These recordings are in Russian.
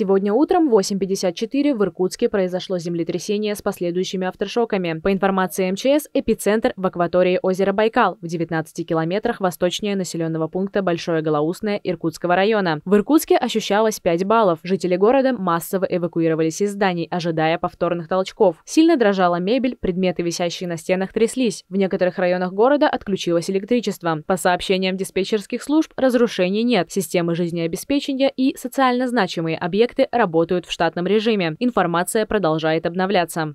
Сегодня утром в 8.54 в Иркутске произошло землетрясение с последующими авторшоками. По информации МЧС, эпицентр в акватории озера Байкал в 19 километрах восточнее населенного пункта Большое Голоусное Иркутского района. В Иркутске ощущалось 5 баллов. Жители города массово эвакуировались из зданий, ожидая повторных толчков. Сильно дрожала мебель, предметы, висящие на стенах, тряслись. В некоторых районах города отключилось электричество. По сообщениям диспетчерских служб, разрушений нет. Системы жизнеобеспечения и социально значимые объекты работают в штатном режиме. Информация продолжает обновляться.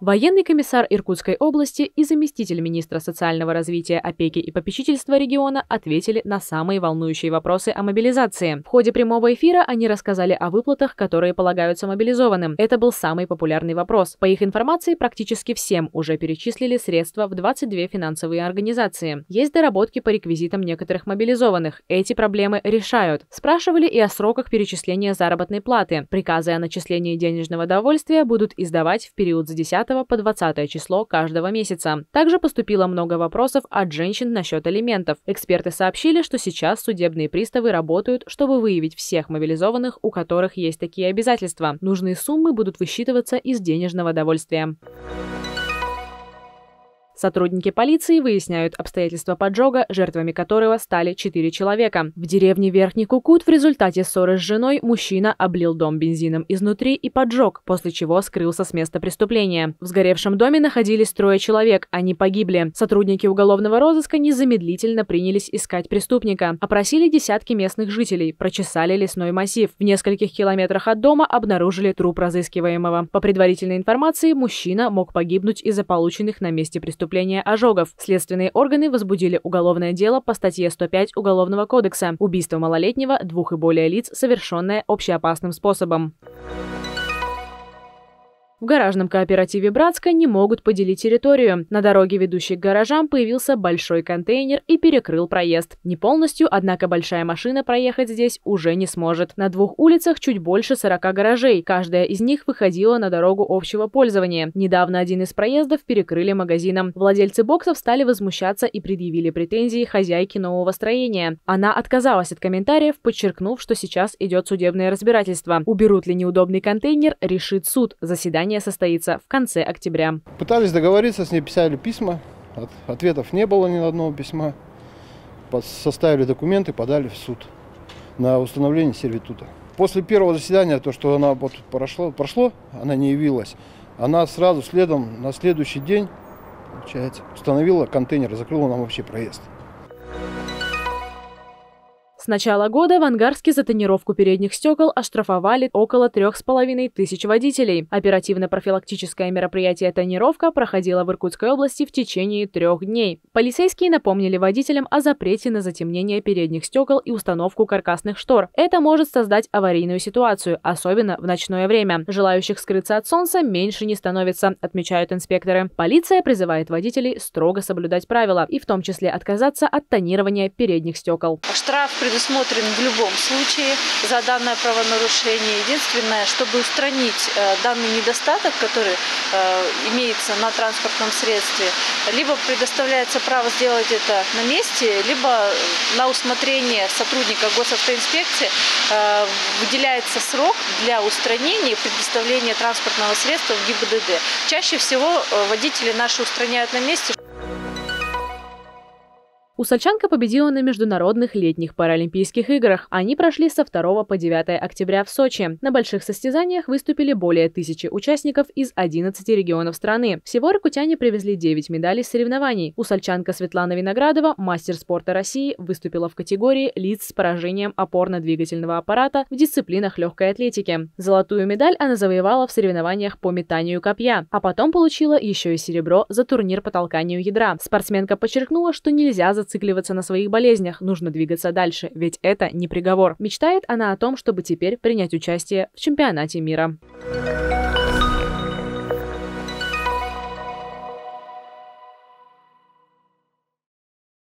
Военный комиссар Иркутской области и заместитель министра социального развития, опеки и попечительства региона ответили на самые волнующие вопросы о мобилизации. В ходе прямого эфира они рассказали о выплатах, которые полагаются мобилизованным. Это был самый популярный вопрос. По их информации, практически всем уже перечислили средства в 22 финансовые организации. Есть доработки по реквизитам некоторых мобилизованных. Эти проблемы решают. Спрашивали и о сроках перечисления заработной платы. Приказы о начислении денежного довольствия будут издавать в период с 10 по 20 число каждого месяца. Также поступило много вопросов от женщин насчет алиментов. Эксперты сообщили, что сейчас судебные приставы работают, чтобы выявить всех мобилизованных, у которых есть такие обязательства. Нужные суммы будут высчитываться из денежного довольствия. Сотрудники полиции выясняют обстоятельства поджога, жертвами которого стали четыре человека. В деревне Верхний Кукут в результате ссоры с женой мужчина облил дом бензином изнутри и поджег, после чего скрылся с места преступления. В сгоревшем доме находились трое человек, они погибли. Сотрудники уголовного розыска незамедлительно принялись искать преступника. Опросили десятки местных жителей, прочесали лесной массив. В нескольких километрах от дома обнаружили труп разыскиваемого. По предварительной информации, мужчина мог погибнуть из-за полученных на месте преступления преступления ожогов. Следственные органы возбудили уголовное дело по статье 105 Уголовного кодекса «Убийство малолетнего, двух и более лиц, совершенное общеопасным способом». В гаражном кооперативе «Братска» не могут поделить территорию. На дороге, ведущей к гаражам, появился большой контейнер и перекрыл проезд. Не полностью, однако большая машина проехать здесь уже не сможет. На двух улицах чуть больше 40 гаражей. Каждая из них выходила на дорогу общего пользования. Недавно один из проездов перекрыли магазином. Владельцы боксов стали возмущаться и предъявили претензии хозяйке нового строения. Она отказалась от комментариев, подчеркнув, что сейчас идет судебное разбирательство. Уберут ли неудобный контейнер, решит суд. Заседание Заседание состоится в конце октября. Пытались договориться, с ней писали письма, ответов не было ни одного письма. Составили документы, подали в суд на установление сервитута. После первого заседания, то, что она вот прошло, прошло, она не явилась, она сразу следом на следующий день, получается, установила контейнер, закрыла нам вообще проезд. С начала года в Ангарске за тонировку передних стекол оштрафовали около трех с половиной тысяч водителей. Оперативно-профилактическое мероприятие «Тонировка» проходило в Иркутской области в течение трех дней. Полицейские напомнили водителям о запрете на затемнение передних стекол и установку каркасных штор. Это может создать аварийную ситуацию, особенно в ночное время. Желающих скрыться от солнца меньше не становится, отмечают инспекторы. Полиция призывает водителей строго соблюдать правила и в том числе отказаться от тонирования передних стекол. Штраф предусмотрен в любом случае за данное правонарушение. Единственное, чтобы устранить э, данный недостаток, который э, имеется на транспортном средстве, либо предоставляется право сделать это на месте, либо на усмотрение сотрудника госавтоинспекции э, выделяется срок для устранения и предоставления транспортного средства в ГИБДД. Чаще всего водители наши устраняют на месте. Усольчанка победила на международных летних паралимпийских играх. Они прошли со 2 по 9 октября в Сочи. На больших состязаниях выступили более тысячи участников из 11 регионов страны. Всего иркутяне привезли 9 медалей соревнований. Усольчанка Светлана Виноградова, мастер спорта России, выступила в категории лиц с поражением опорно-двигательного аппарата в дисциплинах легкой атлетики. Золотую медаль она завоевала в соревнованиях по метанию копья, а потом получила еще и серебро за турнир по толканию ядра. Спортсменка подчеркнула, что нельзя зацикливаться зацикливаться на своих болезнях, нужно двигаться дальше, ведь это не приговор. Мечтает она о том, чтобы теперь принять участие в чемпионате мира.